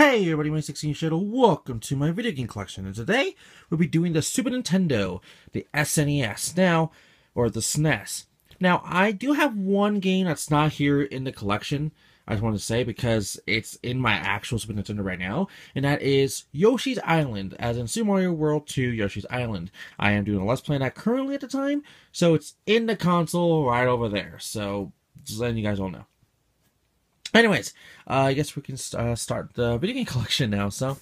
Hey everybody, my Exceeding Shadow, welcome to my video game collection, and today we'll be doing the Super Nintendo, the SNES, now, or the SNES. Now, I do have one game that's not here in the collection, I just want to say, because it's in my actual Super Nintendo right now, and that is Yoshi's Island, as in Super Mario World 2 Yoshi's Island. I am doing a Let's Play that currently at the time, so it's in the console right over there, so just letting you guys all know. Anyways, uh, I guess we can uh, start the video game collection now. So,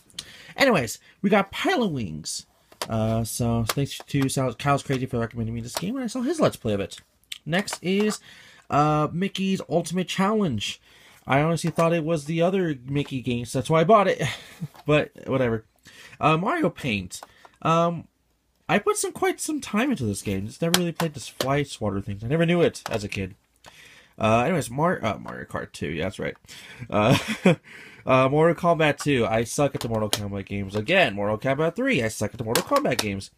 anyways, we got Pilotwings. Uh, so thanks to Kyle's Crazy for recommending me this game, and I saw his Let's Play of it. Next is uh, Mickey's Ultimate Challenge. I honestly thought it was the other Mickey games, so that's why I bought it. but whatever. Uh, Mario Paint. Um, I put some quite some time into this game. Just never really played this fly swatter thing. I never knew it as a kid. Uh, anyways, Mar- uh, Mario Kart 2, yeah, that's right. Uh, uh, Mortal Kombat 2, I suck at the Mortal Kombat games. Again, Mortal Kombat 3, I suck at the Mortal Kombat games.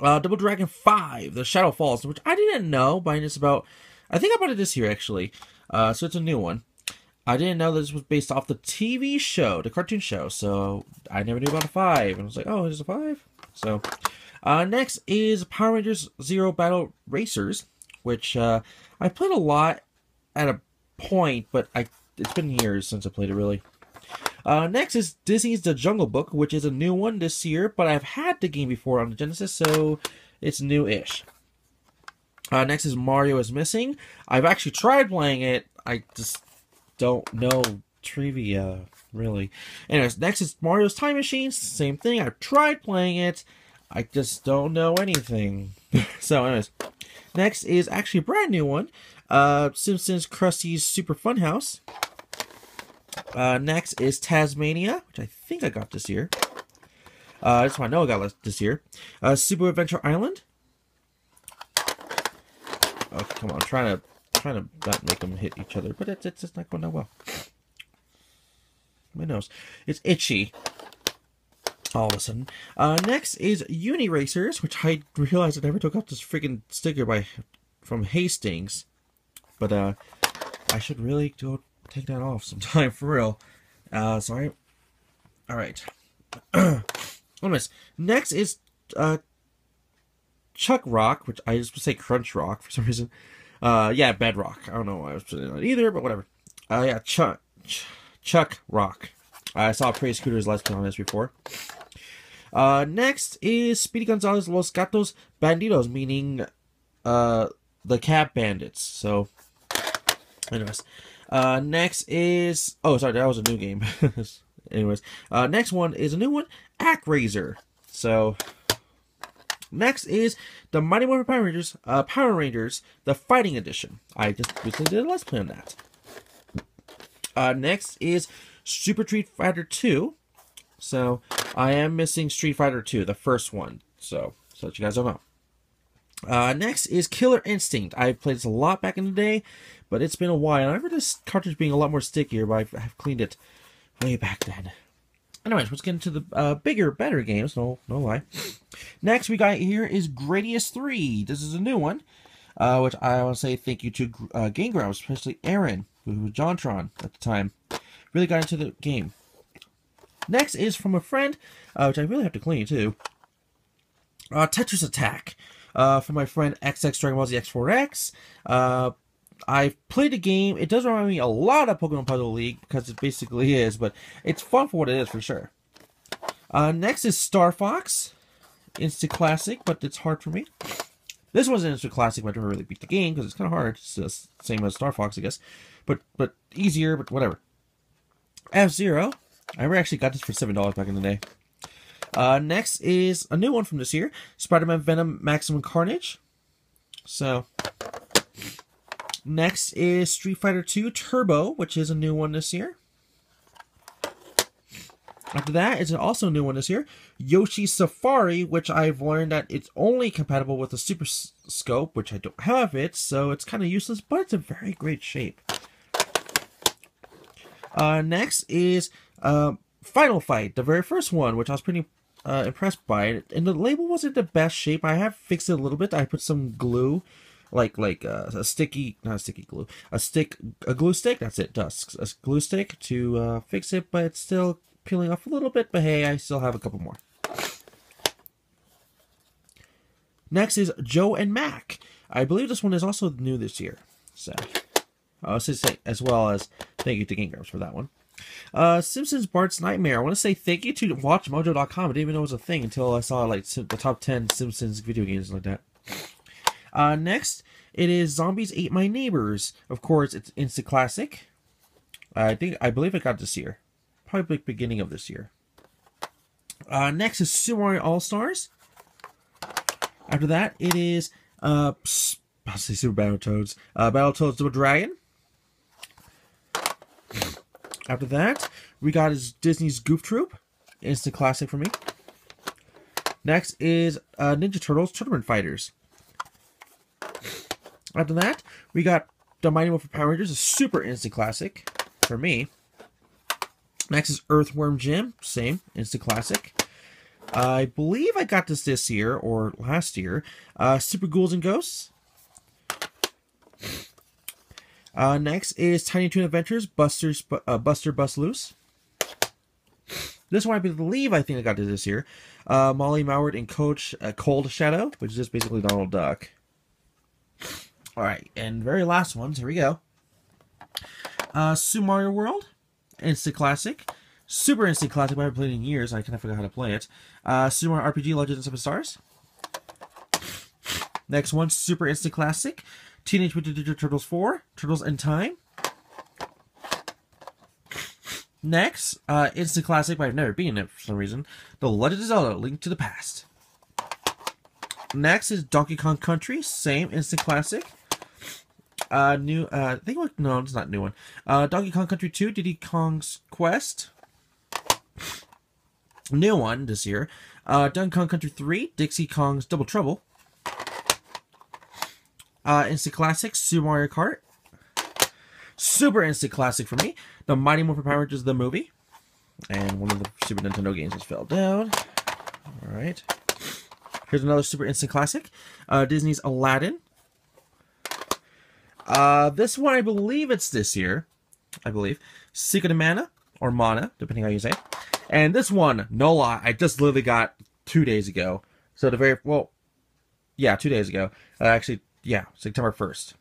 Uh, Double Dragon 5, The Shadow Falls, which I didn't know, buying this about, I think I bought it this year, actually. Uh, so it's a new one. I didn't know this was based off the TV show, the cartoon show, so I never knew about a 5. And I was like, oh, there's a 5? So, uh, next is Power Rangers Zero Battle Racers which uh, I played a lot at a point, but I it's been years since I played it really. Uh, next is Disney's The Jungle Book, which is a new one this year, but I've had the game before on the Genesis, so it's new-ish. Uh, next is Mario is Missing. I've actually tried playing it. I just don't know trivia, really. Anyways, next is Mario's Time Machine. Same thing. I've tried playing it. I just don't know anything. so, anyways. Next is actually a brand new one. Uh, Simpsons Krusty's Super Fun House. Uh, next is Taz-Mania, which I think I got this year. Uh, that's why I know I got this year. Uh, Super Adventure Island. Oh, come on, I'm trying to trying to not make them hit each other, but it's it's just not going that well. My nose, it's itchy. All of a sudden. Uh, next is Uniracers, which I realized I never took off this freaking sticker by from Hastings, but uh, I should really go take that off sometime for real. Uh, sorry. All right. Anyways, next is uh, Chuck Rock, which I just say Crunch Rock for some reason. Uh, yeah, Bedrock. I don't know why I was putting it either, but whatever. Uh, yeah, Chuck, Ch Chuck Rock. I saw Praise Scooter's Let's Play on this before. Uh, next is Speedy Gonzales Los Gatos Bandidos, meaning uh, the Cat Bandits. So, anyways. Uh, next is... Oh, sorry, that was a new game. anyways. Uh, next one is a new one, ActRaiser. So, next is the Mighty Morphin Power Rangers, uh, Power Rangers, the Fighting Edition. I just recently did a Let's Play on that. Uh, next is Super Street Fighter 2. So I am missing Street Fighter 2, the first one. So, so that you guys don't know. Uh, next is Killer Instinct. I played this a lot back in the day, but it's been a while. I remember this cartridge being a lot more stickier, but I've cleaned it way back then. Anyways, let's get into the uh, bigger, better games. No, no lie. Next we got here is Gradius 3. This is a new one, uh, which I want to say thank you to uh, Game Grumps, especially Arin, who was JonTron at the time. Really got into the game. Next is from a friend, uh, which I really have to clean too. Uh, Tetris Attack. Uh, from my friend XX Dragon Ball Z X4X. Uh, I've played the game. It does remind me a lot of Pokemon Puzzle League because it basically is, but it's fun for what it is for sure. Uh, next is Star Fox. Instant Classic, but it's hard for me. This was an Instant Classic, but I never really beat the game because it's kind of hard. It's the same as Star Fox, I guess, but but easier, but whatever. F Zero. I actually got this for $7 back in the day. Uh, next is a new one from this year. Spider-Man Venom Maximum Carnage. So, next is Street Fighter 2 Turbo, which is a new one this year. After that is also a new one this year. Yoshi Safari, which I've learned that it's only compatible with the Super Scope, which I don't have it, so it's kind of useless, but it's a very great shape. Uh, next is uh, Final Fight, the very first one, which I was pretty uh, impressed by. And the label wasn't the best shape. I have fixed it a little bit. I put some glue like like uh, a sticky, not a sticky glue, a stick, a glue stick. That's it. Dust a glue stick to uh, fix it, but it's still peeling off a little bit. But hey, I still have a couple more. Next is Joe and Mac. I believe this one is also new this year. So, I'll as well as thank you to Game Grumps for that one. Uh, Simpsons Bart's Nightmare. I want to say thank you to WatchMojo.com. I didn't even know it was a thing until I saw like the top 10 Simpsons video games like that. Uh, next, it is Zombies Ate My Neighbors. Of course, it's instant classic. I think I believe it got this year, probably beginning of this year. Uh, next is Super Mario All Stars. After that, it is uh, I'll say Super Battle Toads, Uh, Battletoads Double Dragon. After that, we got is Disney's Goof Troop. Instant classic for me. Next is uh, Ninja Turtles Tournament Fighters. After that, we got the Mighty Morphin Power Rangers, a super instant classic for me. Next is Earthworm Jim, same instant classic. I believe I got this this year or last year. Uh, Super Ghouls and Ghosts. Uh, next is Tiny Toon Adventures, Buster's, uh, Buster Bust Loose. This one I believe I think I got this this year. Uh, Maui Mallard and Coach uh, Cold Shadow, which is just basically Donald Duck. All right, and very last ones. Here we go. Uh, Super Mario World, instant classic. Super instant classic. I haven't played in years. I kind of forgot how to play it. Uh, Super Mario RPG Legends of Stars. Next one, super instant classic. Teenage Mutant Ninja Turtles 4, Turtles in Time. Next, uh, instant classic, but I've never been in it for some reason. The Legend of Zelda: Link to the Past. Next is Donkey Kong Country, same instant classic. Uh, new, uh, I think, no, it's not new one. Uh, Donkey Kong Country 2, Diddy Kong's Quest new one this year. Uh, Donkey Kong Country 3, Dixie Kong's Double Trouble. Uh, instant classic, Super Mario Kart. Super instant classic for me. The Mighty Morphin Power Rangers the movie. And one of the Super Nintendo games has fell down. Alright. Here's another super instant classic. Uh, Disney's Aladdin. Uh, this one, I believe it's this year. I believe. Secret of Mana, or Mana, depending how you say it. And this one, no lie, I just literally got two days ago. So the very well, yeah, two days ago. Uh, actually, yeah, September first.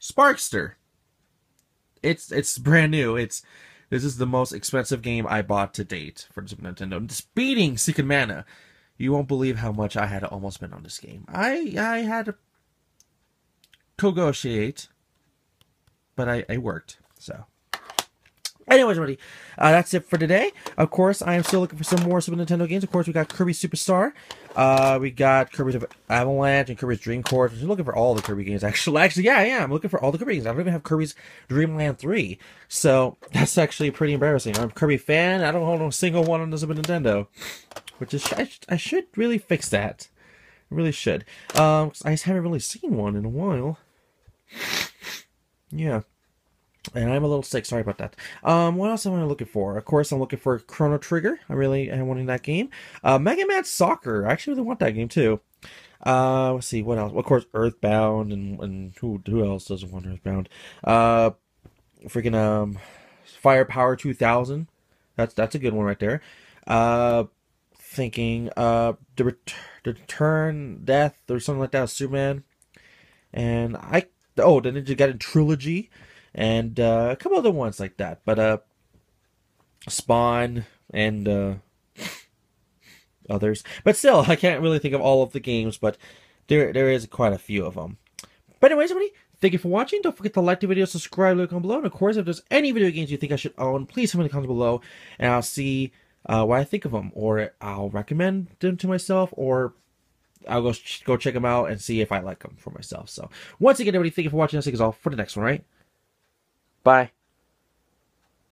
Sparkster. It's it's brand new. It's this is the most expensive game I bought to date for Super Nintendo. It's beating Secret Mana. You won't believe how much I had almost spend on this game. I I had to negotiate, but I, I worked. So Anyways, everybody, uh, that's it for today. Of course, I am still looking for some more Super Nintendo games. Of course, we got Kirby Superstar. Uh, we got Kirby's Avalanche and Kirby's Dream Course. I'm looking for all the Kirby games. Actually, actually, yeah, I am. I'm looking for all the Kirby games. I don't even have Kirby's Dream Land 3. So, that's actually pretty embarrassing. I'm a Kirby fan. I don't own a single one on the Super Nintendo. Which is, I, I should really fix that. I really should. Um, I just haven't really seen one in a while. Yeah. And I'm a little sick. Sorry about that. Um, what else am I looking for? Of course, I'm looking for Chrono Trigger. I really am wanting that game. Uh, Mega Man Soccer. I actually really want that game too. Uh, let's see what else. Of course, Earthbound and and who who else doesn't want Earthbound? Uh, freaking um, Firepower 2000. That's that's a good one right there. Uh, thinking uh the, ret- the Return, Death, or something like that. Superman. And I oh the Ninja Gaiden trilogy and uh, a couple other ones like that. But uh, Spawn and uh, others. But still, I can't really think of all of the games, but there there is quite a few of them. But anyways, everybody, thank you for watching. Don't forget to like the video, subscribe, look down below. And of course, if there's any video games you think I should own, please me in the comments below, and I'll see uh, what I think of them, or I'll recommend them to myself, or I'll go go check them out and see if I like them for myself. So once again, everybody, thank you for watching. I'll see you all for the next one, right? Bye.